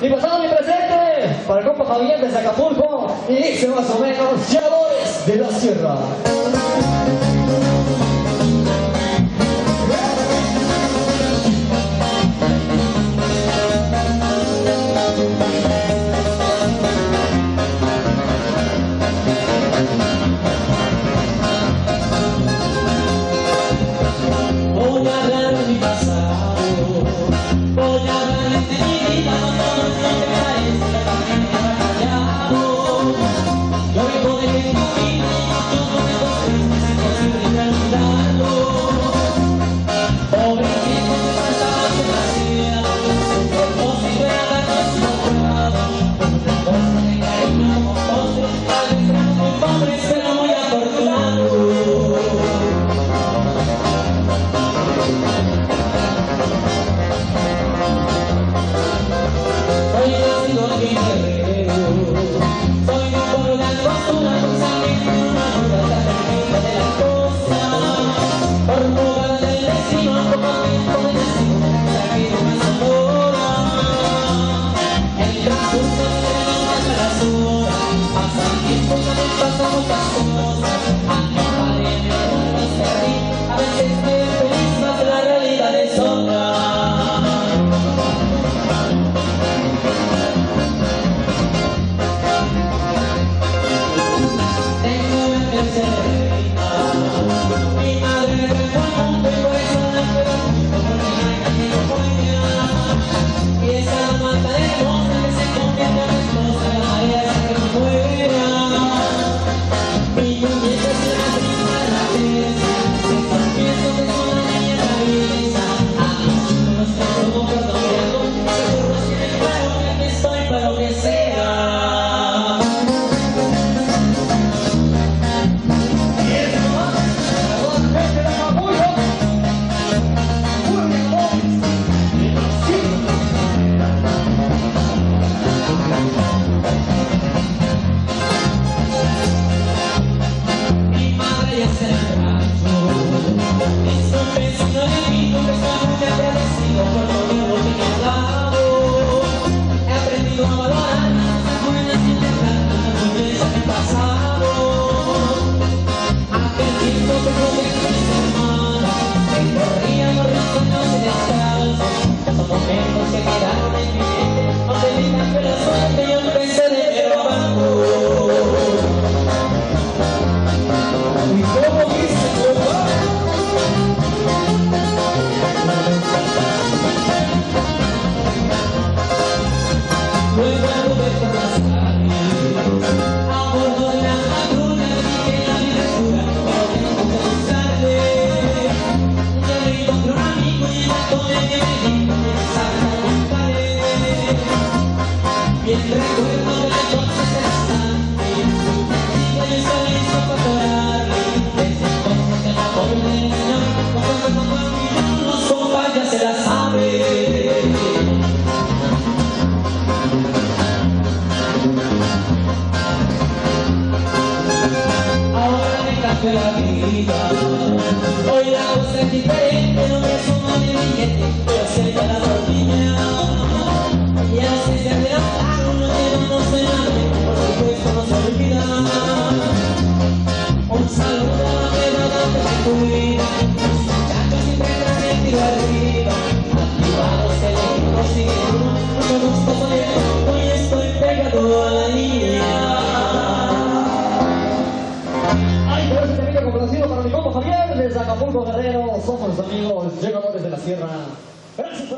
Y pasado mi presente, para el compa Javier de Acapulco y dice más o menos, llevadores de la sierra. said chororá, tá de letra, não deixa passar. que la vida. Hoy la voz es diferente, no me suma ni billete, Acapulco Guerrero, somos los amigos, llegamos desde la sierra. Gracias.